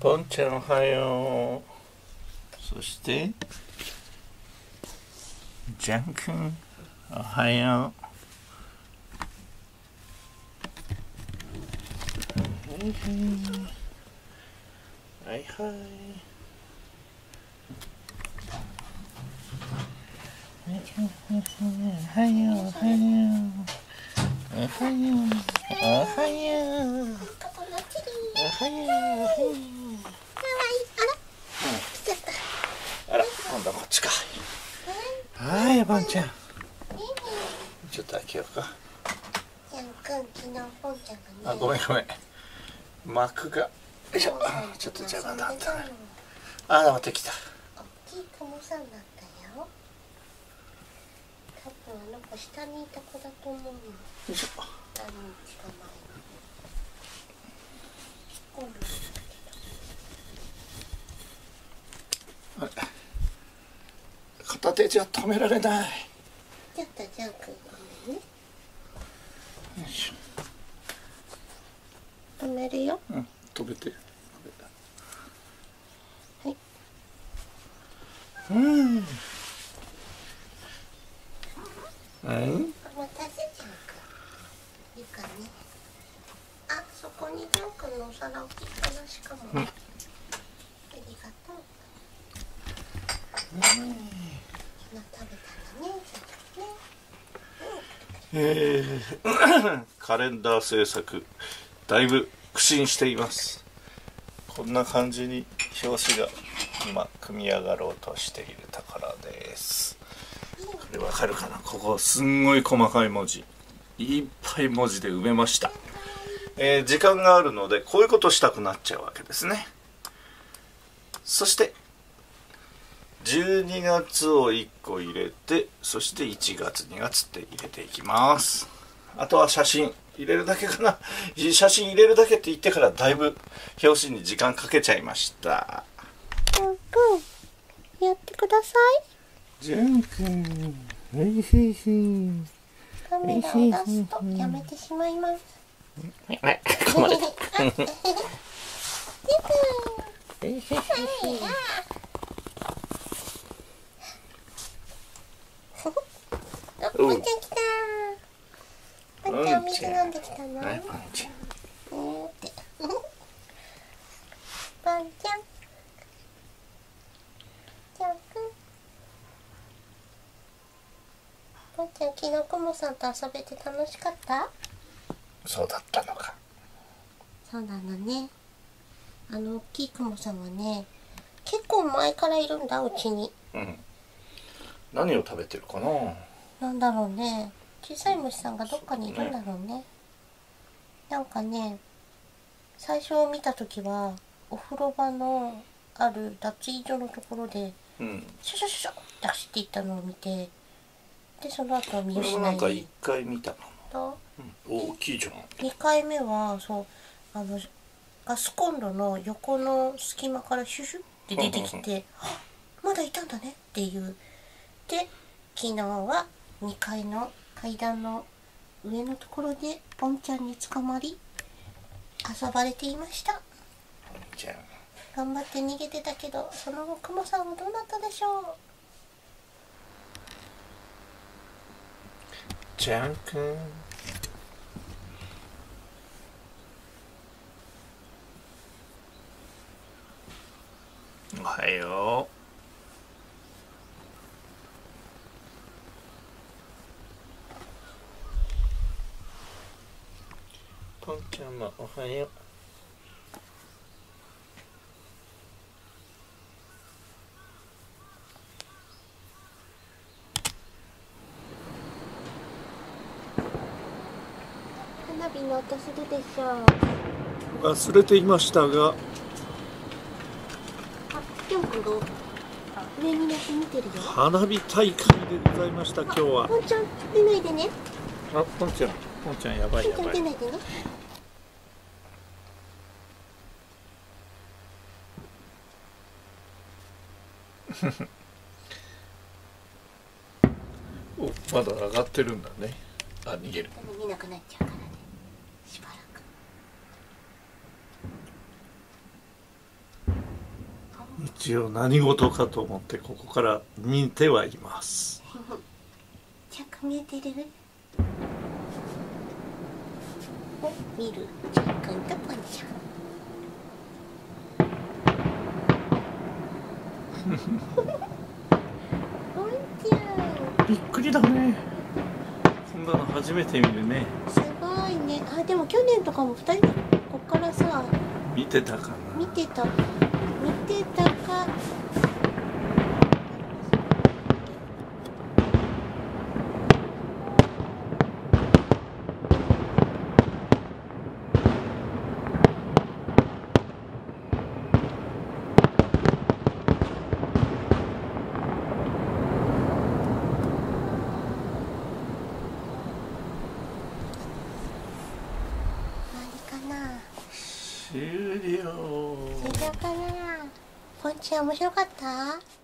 ポンちゃんおはようそしてジャン君おはようはいはいはいおはようおはようおはようおはようおはようおはよう今度はこっちか。はいボンちゃん。ねちょっと開けようか。あねごめんごめん。幕が。よいしょ。ちょっと邪魔だったね。あまた来た。大きいクモさんだったよ。多分あの子下にいた子だと思うのよいしょ。何日か前今度あれ片手じゃ止められない。ちょっとジャン君ごめんねよいし止めるよ。ょうん止めて。はい。うん。うんお待たせジか。ね。あそこにジャン君のお皿置きっぱなしかも、う。ん。ありがとう昨日食べたんだねジャン君ねえカレンダー制作だいぶ苦心しています。こんな感じに表紙が今組み上がろうとしているところです。これわかるかな？ここすんごい細かい文字。いっぱい文字で埋めました、えー時間があるのでこういうことしたくなっちゃうわけですね。そして12月を1個入れてそして1月2月って入れていきます。あとは写真入れるだけかな。写真入れるだけって言ってからだいぶ表紙に時間かけちゃいました。ジャン君やってください。ジャン君はいはいはい。カメラを出すとやめてしまいます。はいここまでジャン君あ、ポンちゃん来たポンちゃんお水飲んできたの？はいねパンチーってちゃん。ジャン君ポンちゃん。昨日クモさんと遊べて楽しかった？そうだったのか。そうなのね。あの大きいクモさんはね結構前からいるんだうちに。うん。何を食べてるかな？なんだろうね。小さい虫さんがどっかにいるんだろうね。なんかね最初見た時はお風呂場のある脱衣所のところでうん。シュシュシュシュって走っていったのを見てでその後は見これもなんか回見たかとな、うん、大きいじゃん。2回目はそうあのガスコンロの横の隙間からシュシュって出てきて「あまだいたんだね」っていう。で昨日は2階の階段の上のところでポンちゃんに捕まり遊ばれていました。じゃん頑張って逃げてたけどその後クモさんはどうなったでしょう？ジャン君。おはようポンちゃんもおはよう。花火の音するでしょう。忘れていましたが。あぴょんくんが上に乗って見てるよ。花火大会でございました今日は。ポンちゃん出ないでね。あポンちゃんポンちゃんやばいポンちゃんやばい。出ないでね おまだ上がってるんだね。あ逃げる。見なくなっちゃうからね。しばらく。一応何事かと思ってここから見てはいます。ちゃんと見えてる？お見るちゃんくんとポンちゃんポンちゃんびっくりだね。そんなの初めて見るね。すごいね。あでも去年とかも2人こっからさ見てたかな。見てた見てたかな終了。終了かなポンちゃん面白かった？